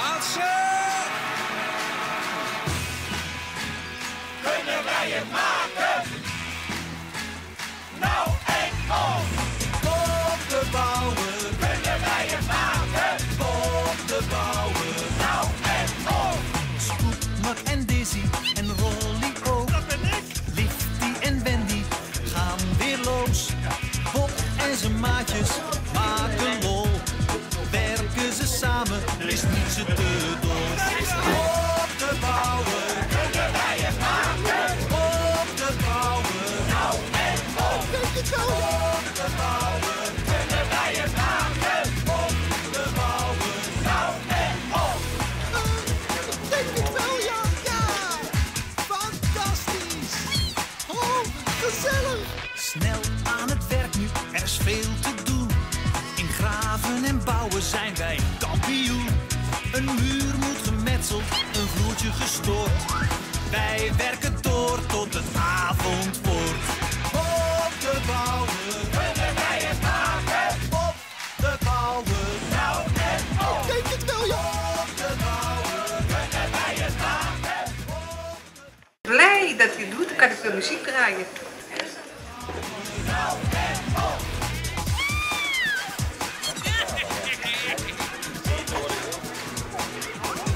plaatsen. Kunnen wij het maken? Samen, is niet ze te dol. Op de bouwen, Kunnen wij het maken? op de bouwen. Nou en of. Op de bouwen, Kunnen wij het maken? op de bouwen. Nou en ik wel, ja, ja! Fantastisch! Oh, gezellig! Snel aan het werk nu, er is veel te doen. In graven en bouwen zijn wij kampioen. Een muur moet gemetseld, een vloertje gestoord. Wij werken door tot het avond wordt. Op de bouwen, Kunnen wij het maken? op de bouwen. Nou en of. Denk het wel, ja! Op de bouwen, Kunnen wij het maken? blij dat hij het doet, dan kan ik de muziek draaien.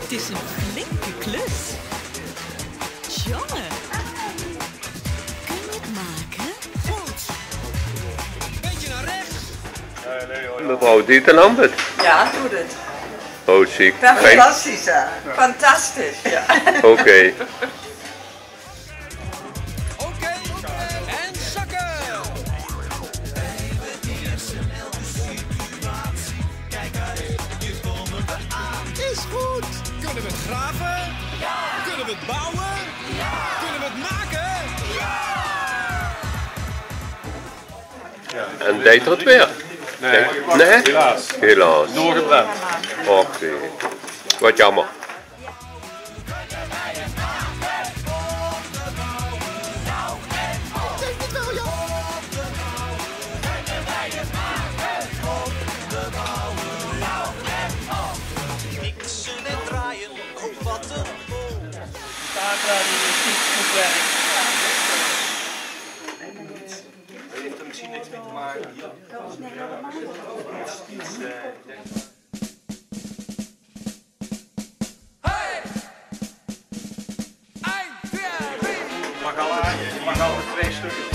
Het is een flinke klus. Jongen. Kun je het maken? Goed. beetje naar rechts. Mevrouw Dietenambert. Ja, doe het. Oh, ziek. Fantastisch, hè? Fantastisch, ja. Oké. Oké, Kunnen we het graven? Ja. Kunnen we het bouwen? Ja. Kunnen we het maken? En deed het weer? Nee. Nee? Helaas. Helaas. Doorgebracht. Oké. Wat jammer. Heeft er misschien niks mee te maken. Mag al twee stukken.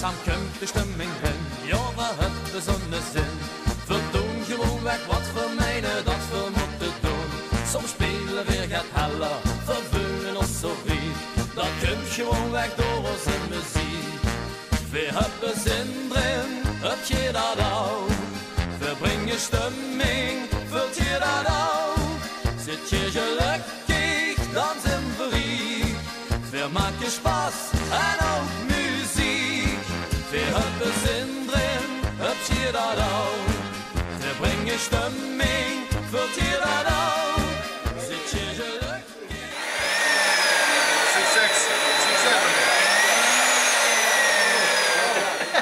Komt de stemming hen, ja we hebben de zonnezin. Verdoen gewoon weg wat we meenen dat we moeten doen. Soms spelen we gaat heller, vervullen ons zo wie. Dat komt gewoon weg door onze muziek. We hebben zin drin, heb je dat ook? We brengen stemming, vult je dat ook? Zit je gelukkig, dan zijn we riek. We maken spaß en ook muziek. We hebben zin drin, heb je dat ook? We brengen stemming, vult je dat ook? Zit je gelukkig?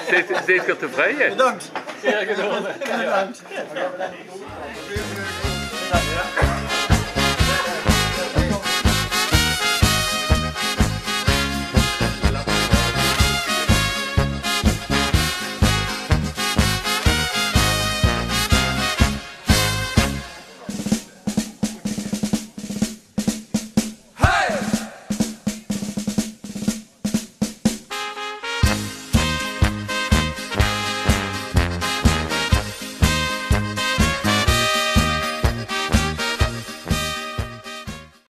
Zit, zit je tevreden? Bedankt. Bedankt. Bedankt.